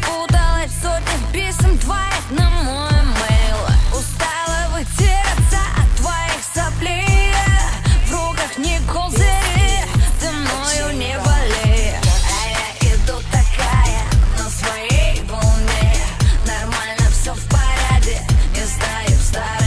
запуталась в писем твоих на мой мейл. Устала вытираться от твоих соплей. В руках не козыри, ты мною не боли. А я иду такая, на своей волне. Нормально все в порядке, не знаю, встаю.